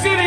City.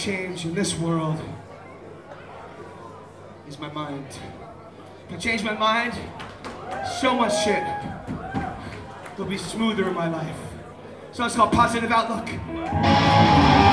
change in this world is my mind. If I change my mind, so much shit will be smoother in my life. So it's called positive outlook.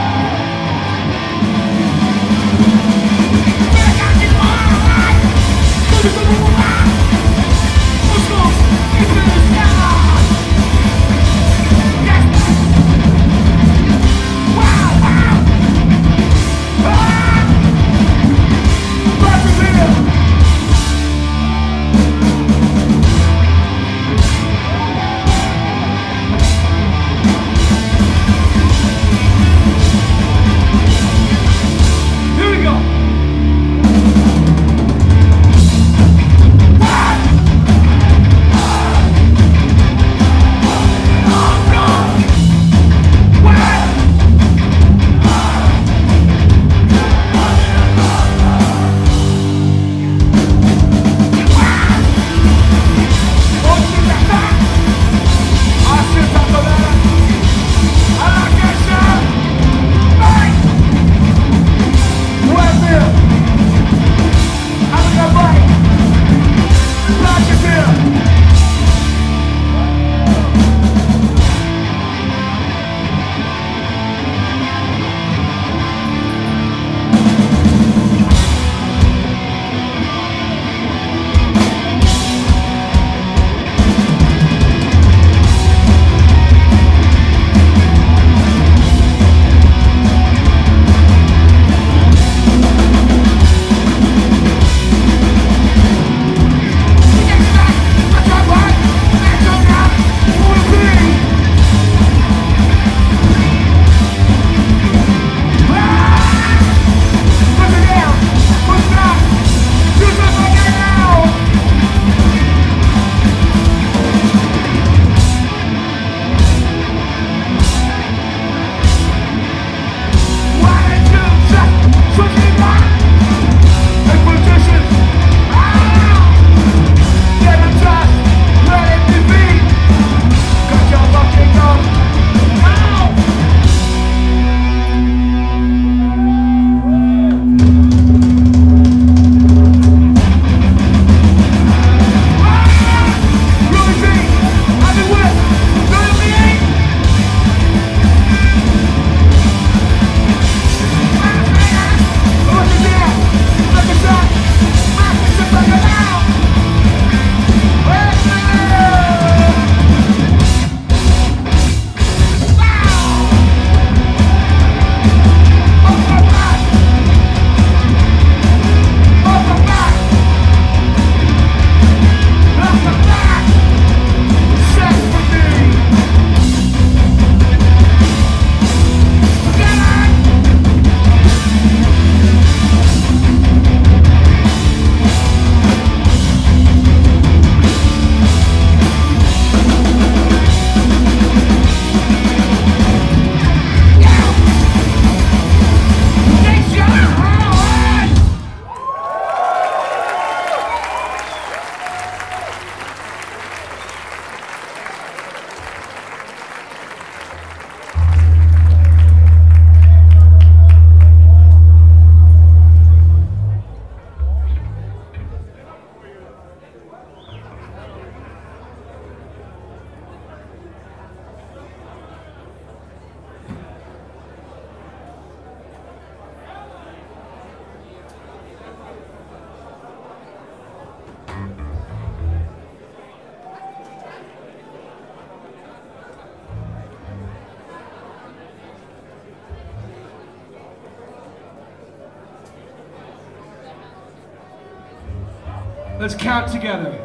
Let's together.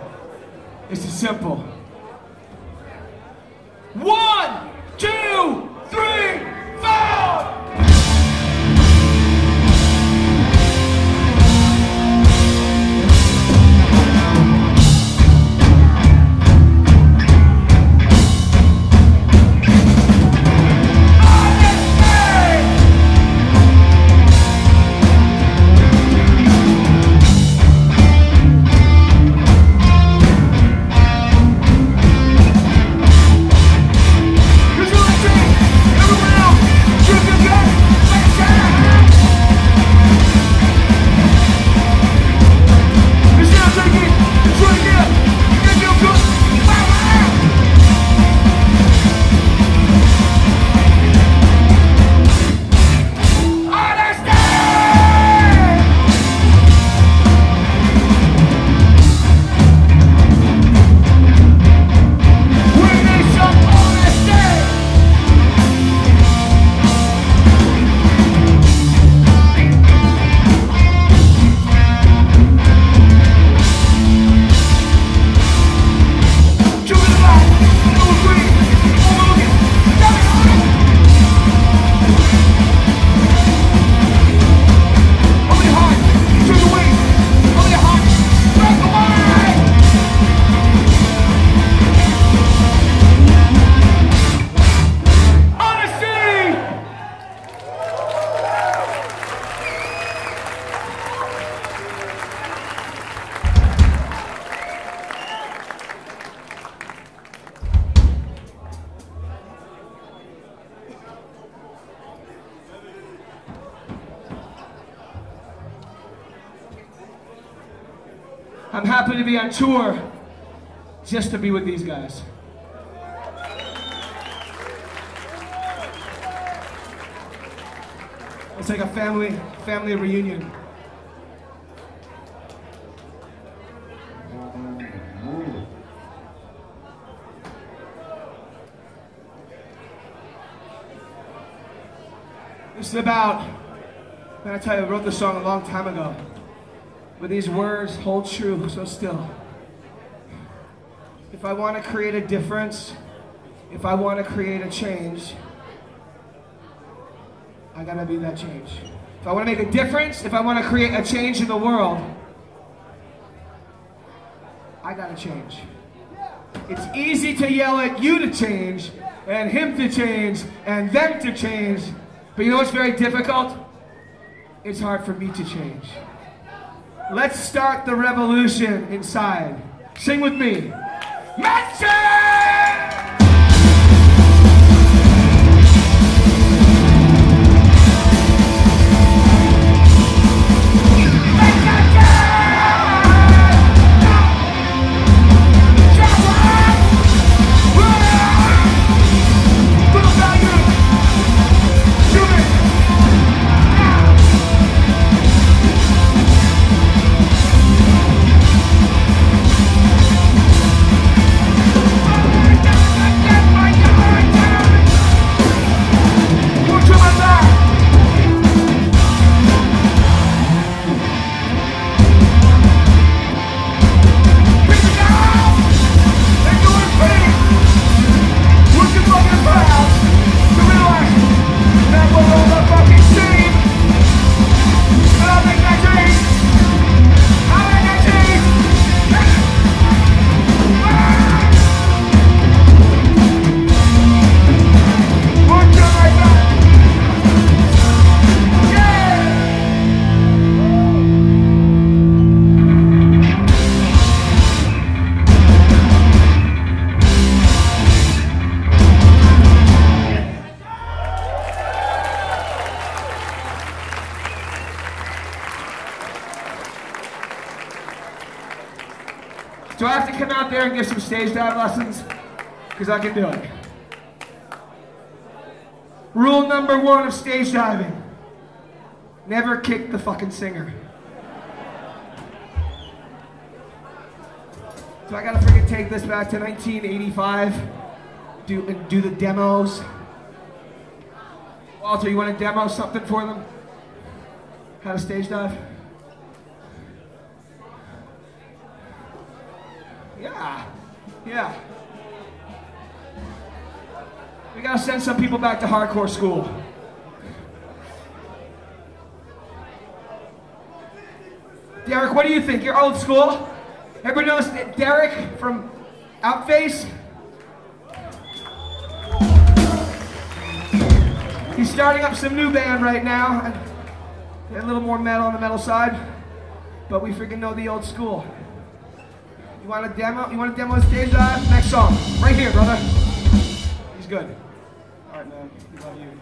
It's simple. I'm happy to be on tour just to be with these guys. It's like a family family reunion. This is about, man, I tell you, I wrote this song a long time ago. But these words hold true so still. If I want to create a difference, if I want to create a change, I gotta be that change. If I want to make a difference, if I want to create a change in the world, I gotta change. It's easy to yell at you to change, and him to change, and them to change. But you know what's very difficult? It's hard for me to change. Let's start the revolution inside. Sing with me. Magic! Stage dive lessons? Because I can do it. Rule number one of stage diving. Never kick the fucking singer. So I gotta freaking take this back to 1985. Do and do the demos. Walter, you wanna demo something for them? How to stage dive? Yeah. Yeah. We gotta send some people back to hardcore school. Derek, what do you think? You're old school? Everybody knows Derek from Outface? He's starting up some new band right now. A little more metal on the metal side, but we freaking know the old school. You want a demo? You want a demo stage? Uh, next song, right here, brother. He's good. All right, man. We love you.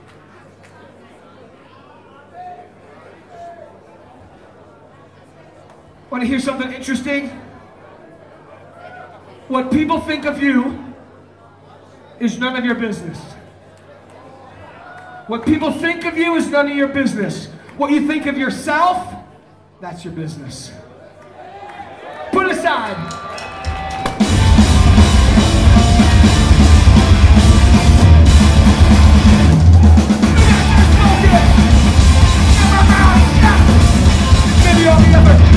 Want to hear something interesting? What people think of you is none of your business. What people think of you is none of your business. What you think of yourself, that's your business. Put aside. Maybe I'll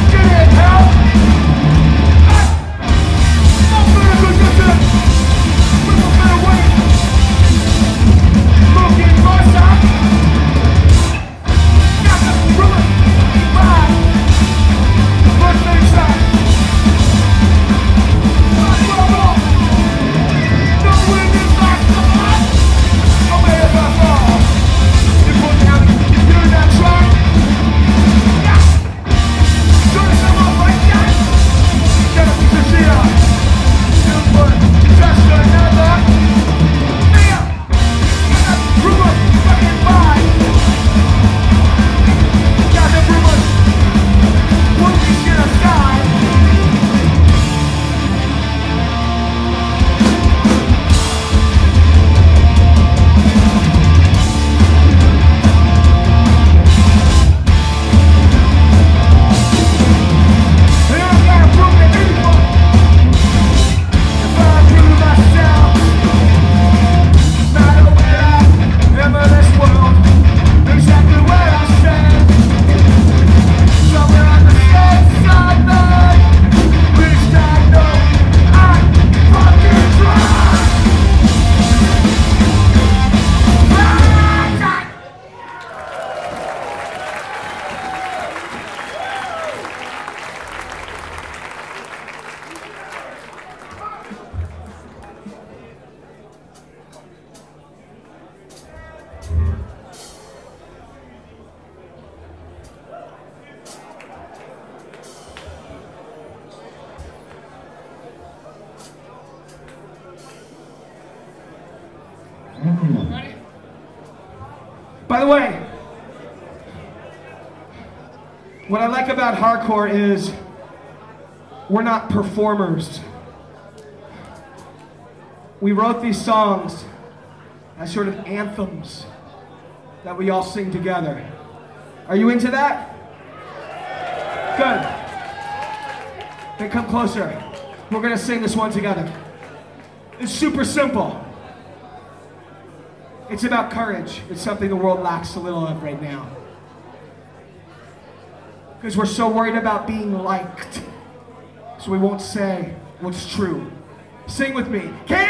the way, what I like about hardcore is we're not performers. We wrote these songs as sort of anthems that we all sing together. Are you into that? Good. Then come closer. We're gonna sing this one together. It's super simple. It's about courage. It's something the world lacks a little of right now. Because we're so worried about being liked. So we won't say what's true. Sing with me. Can't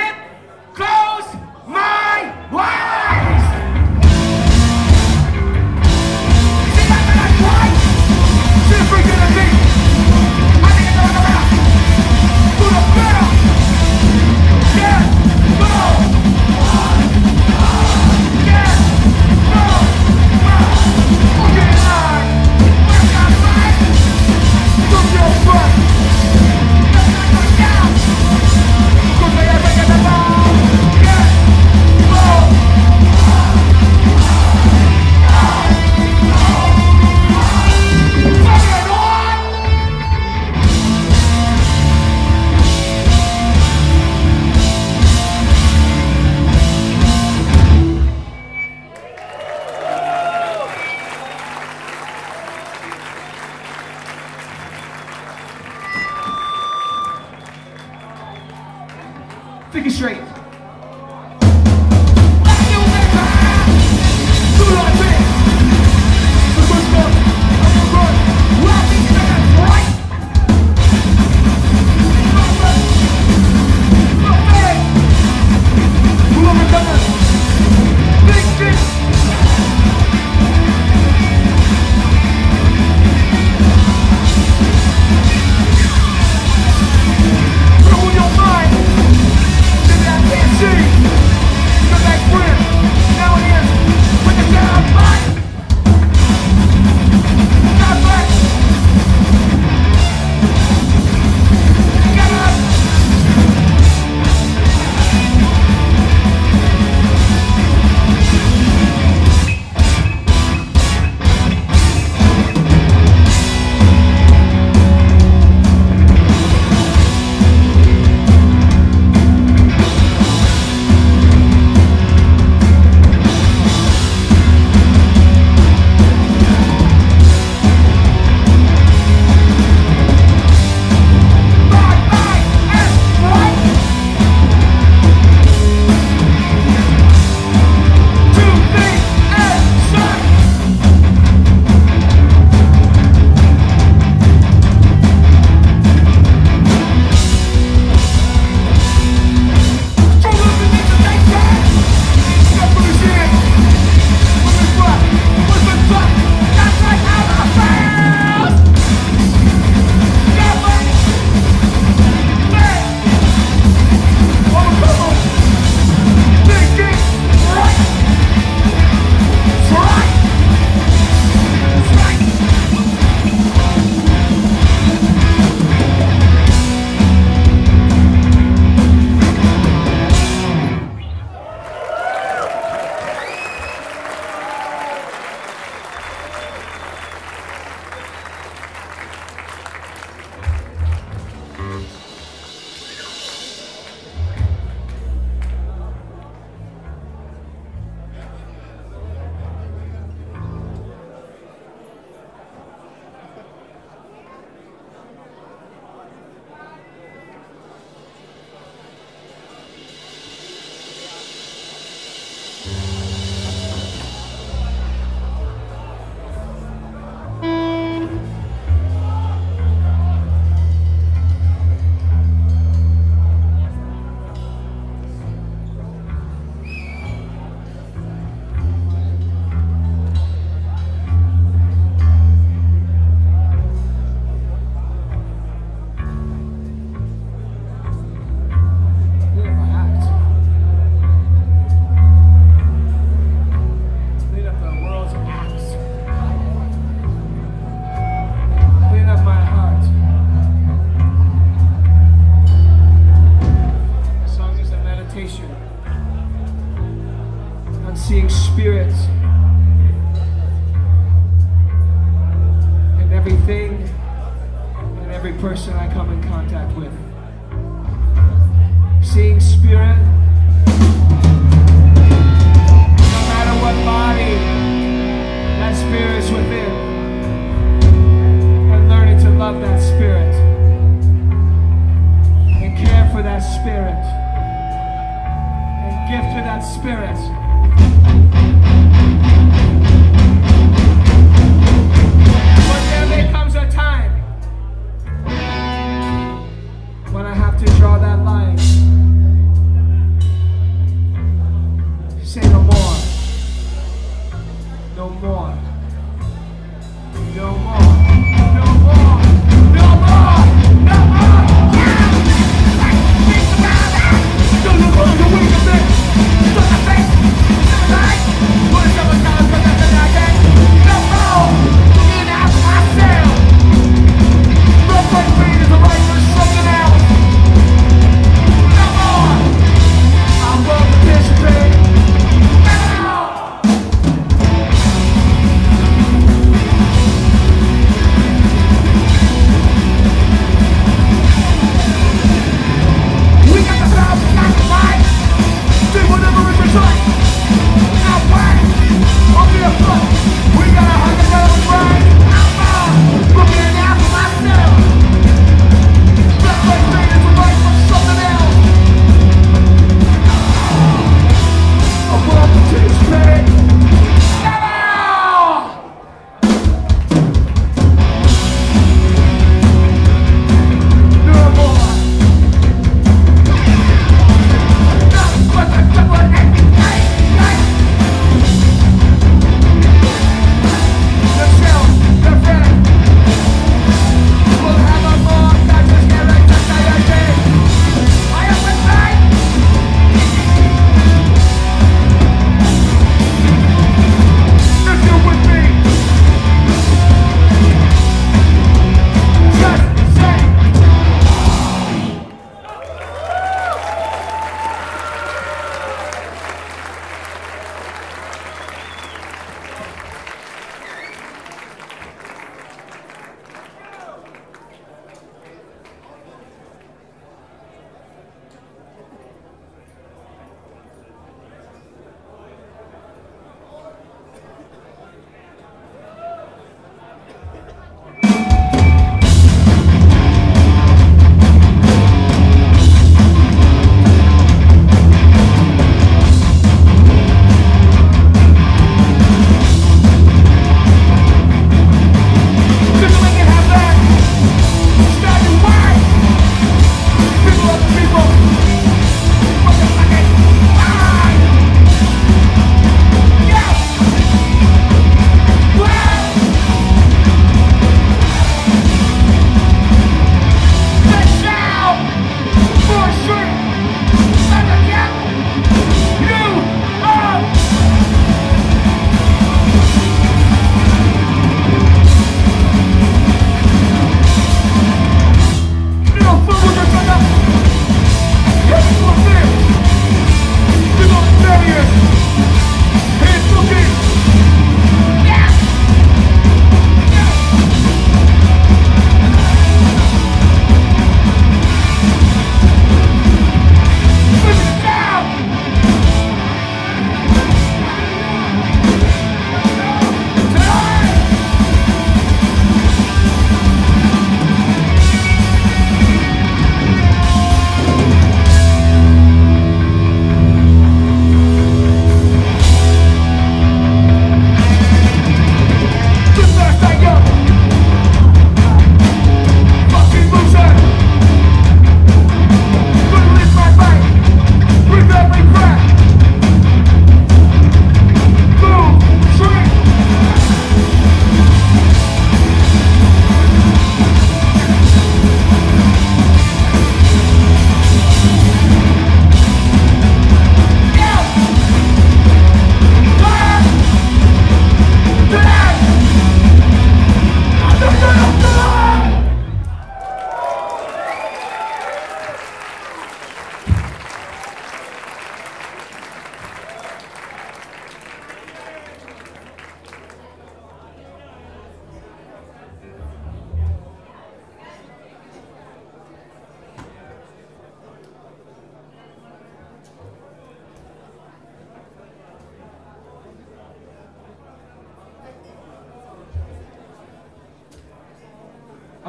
spirit.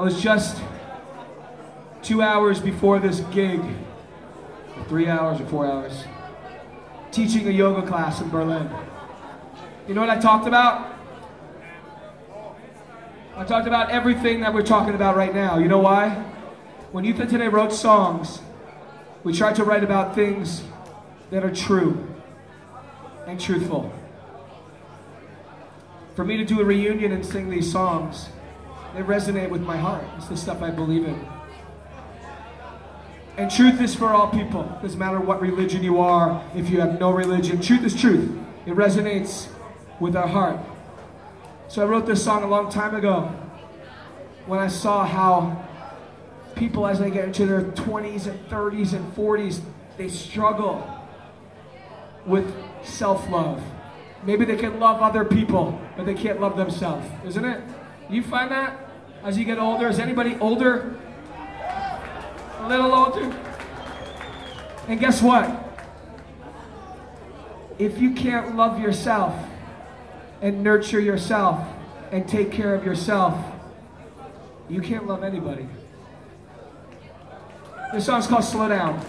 Was just two hours before this gig, three hours or four hours, teaching a yoga class in Berlin. You know what I talked about? I talked about everything that we're talking about right now. You know why? When Youth of Today wrote songs, we tried to write about things that are true and truthful. For me to do a reunion and sing these songs, they resonate with my heart. It's the stuff I believe in. And truth is for all people. Doesn't matter what religion you are, if you have no religion. Truth is truth. It resonates with our heart. So I wrote this song a long time ago when I saw how people as they get into their 20s and 30s and 40s, they struggle with self-love. Maybe they can love other people, but they can't love themselves, isn't it? You find that as you get older? Is anybody older? A little older? And guess what? If you can't love yourself and nurture yourself and take care of yourself, you can't love anybody. This song's called Slow Down.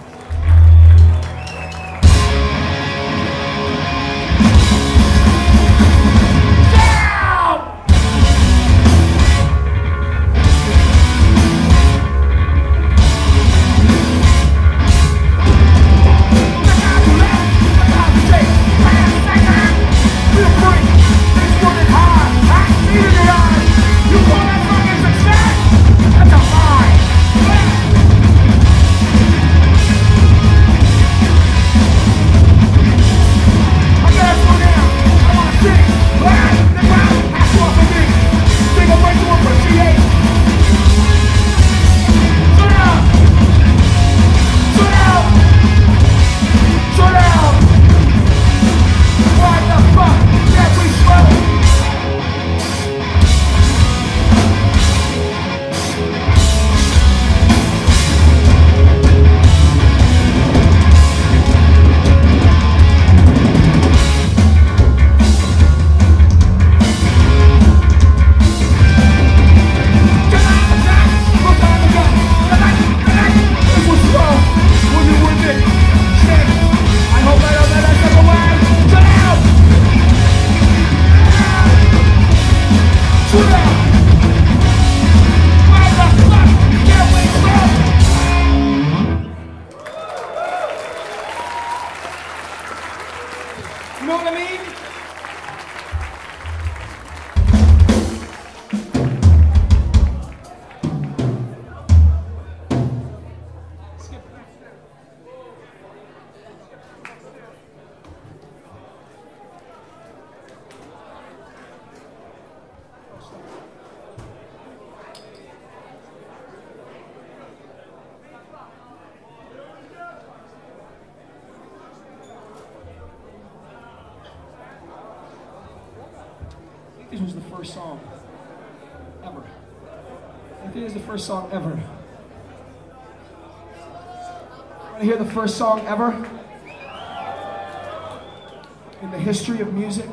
Song ever. Want to hear the first song ever? In the history of music?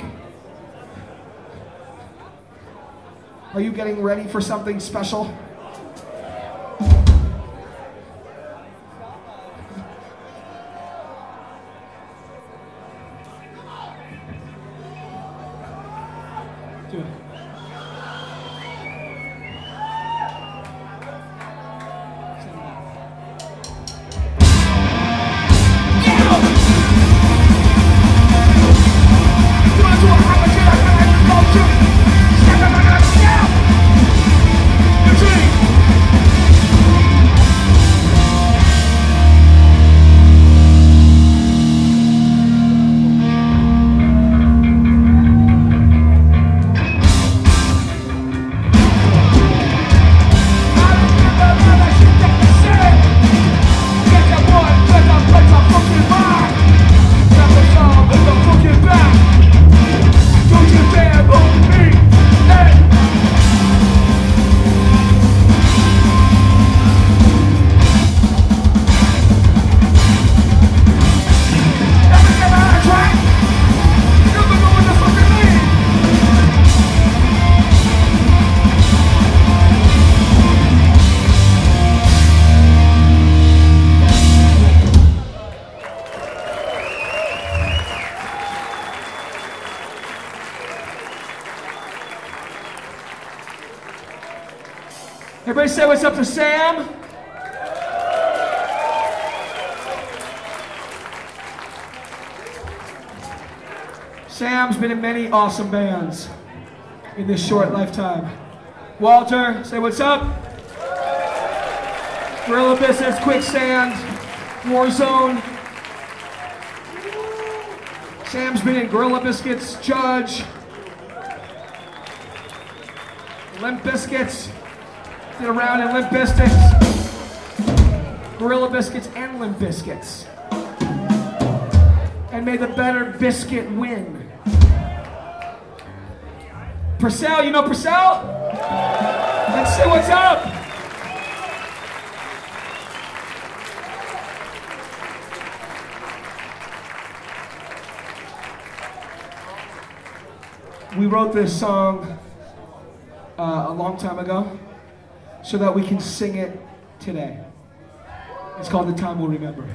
Are you getting ready for something special? Say what's up to Sam? Sam's been in many awesome bands in this short lifetime. Walter, say what's up. Gorilla Biscuits, Quicksand, Warzone. Sam's been in Gorilla Biscuits, Judge, Limp Biscuits, did a round in Limp Biscuits, Gorilla Biscuits, and Limp Biscuits. And may the better biscuit win. Porcell, you know Porcell? Let's see what's up. We wrote this song uh, a long time ago so that we can sing it today. It's called The Time We'll Remember.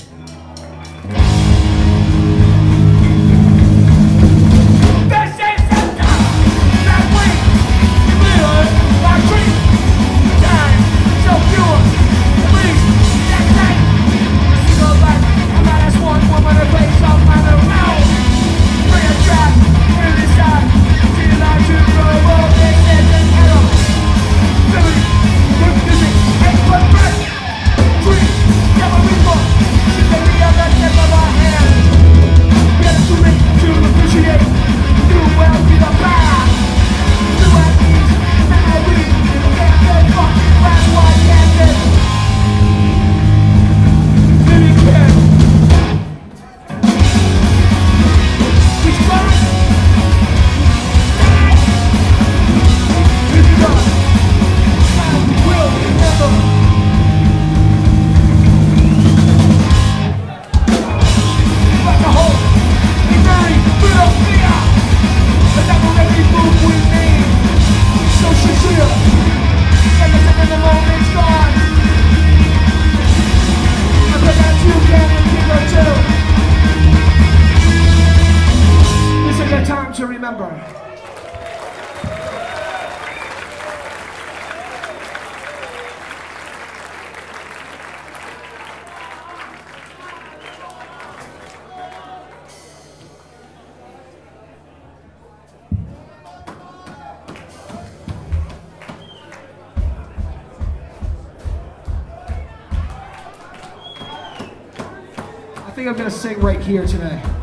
Think I'm gonna sing right here today.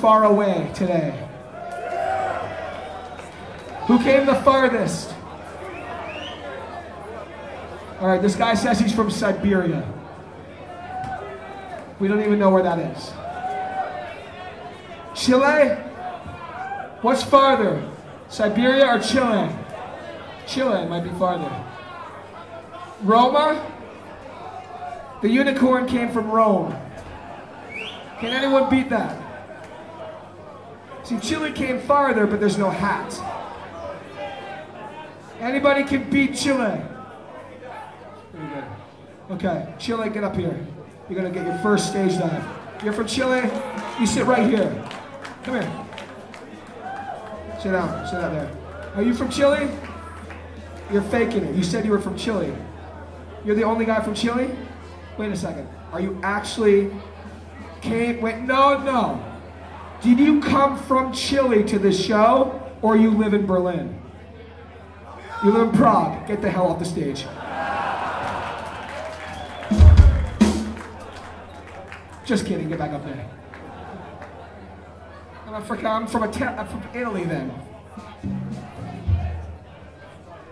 Far away today? Who came the farthest? All right, this guy says he's from Siberia. We don't even know where that is. Chile? What's farther? Siberia or Chile? Chile might be farther. Roma? The unicorn came from Rome. Can anyone beat that? See, Chile came farther, but there's no hat. Anybody can beat Chile? Okay, Chile, get up here. You're gonna get your first stage dive. You're from Chile? You sit right here. Come here. Sit down, sit down there. Are you from Chile? You're faking it. You said you were from Chile. You're the only guy from Chile? Wait a second. Are you actually came wait no no. Did you come from Chile to this show or you live in Berlin? You live in Prague. Get the hell off the stage. Just kidding, get back up there. I'm from, I'm from, I'm from Italy then.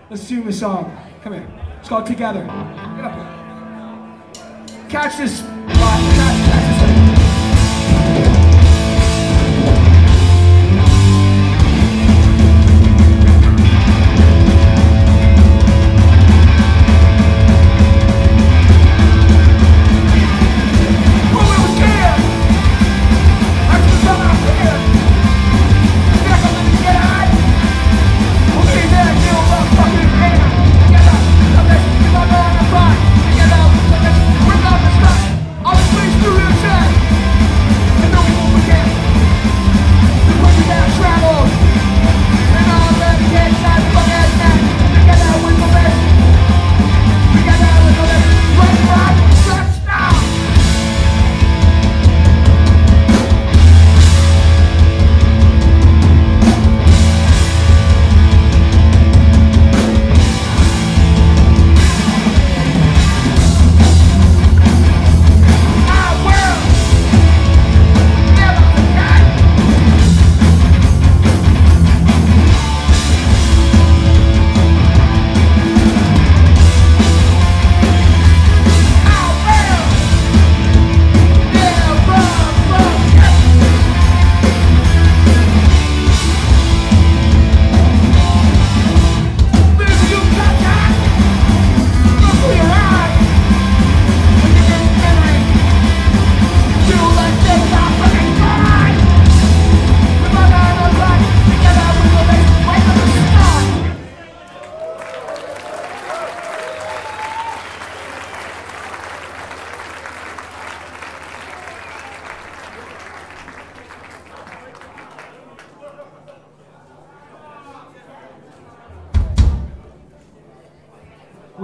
Let's sing the song. Come here. It's called Together. Catch this. Uh,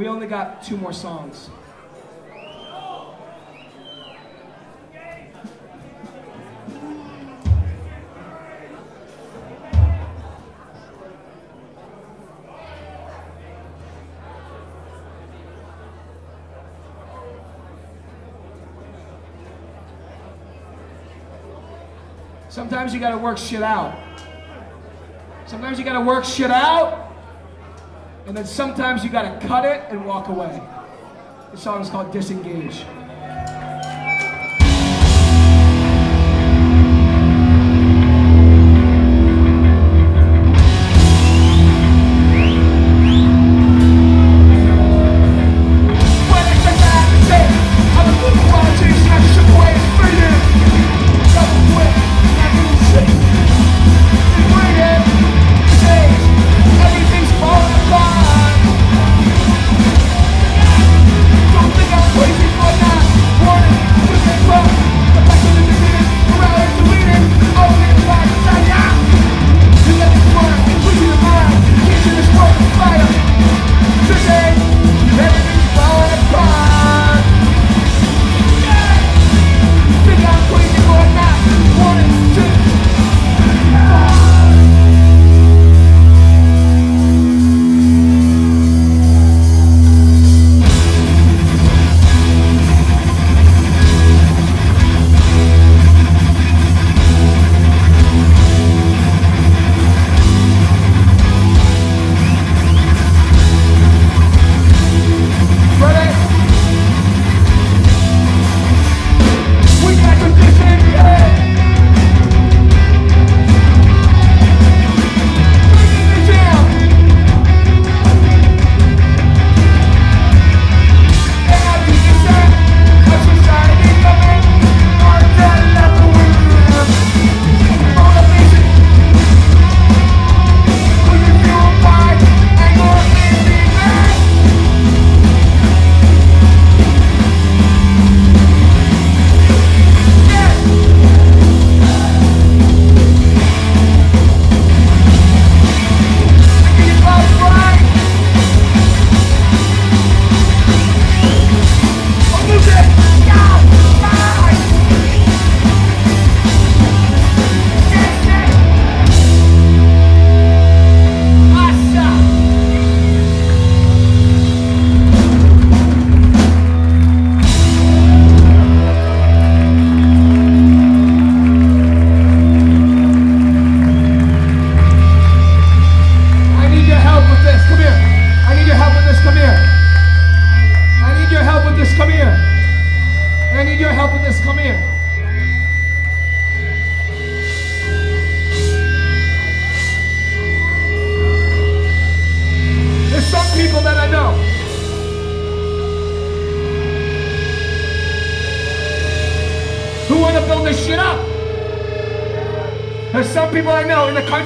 We only got two more songs. Sometimes you gotta work shit out. Sometimes you gotta work shit out and then sometimes you gotta cut it and walk away. The song is called Disengage.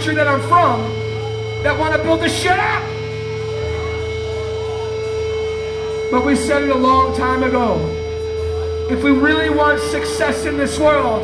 Country that I'm from that want to build this shit up. But we said it a long time ago. If we really want success in this world,